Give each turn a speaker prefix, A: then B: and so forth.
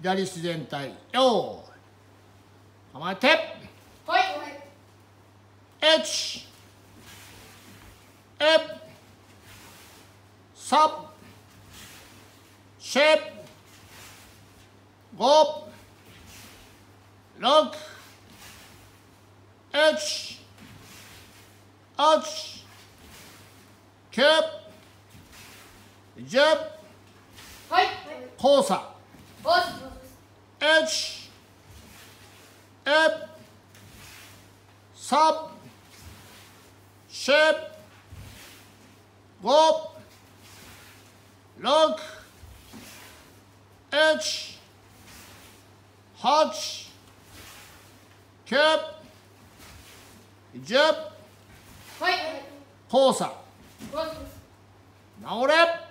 A: 左自然体。よー構えて。
B: はい。
A: H F サブシェイプ5 6 H H キュー10
B: はい。
A: 交差 H. F. サブシェイプ5 6 H. 8 9 10
B: はい
A: 交差
B: ボス
A: 直れ